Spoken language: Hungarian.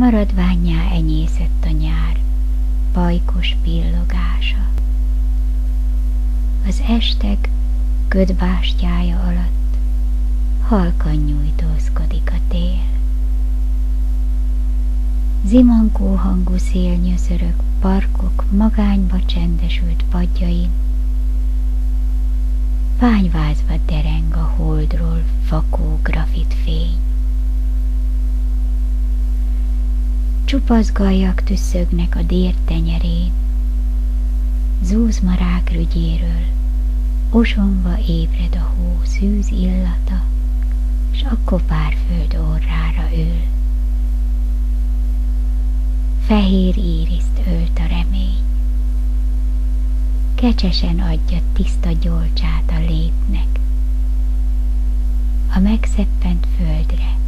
maradványá enyészett a nyár, pajkos pillogása. Az esteg ködbástyája alatt halkan nyújtózkodik a tél. Zimankó hangú szélnyöszörök parkok magányba csendesült padjain, Fányvázva dereng a holdról fakó grafit fény. Csupasz gajak tüsszögnek a dér tenyerén, Zúzmarák rügyéről, osonva ébred a hó szűz illata, S a kopár föld orrára ül. Fehér íriszt ölt a remény, kecsesen adja tiszta gyolcsát a lépnek. A megszeppent földre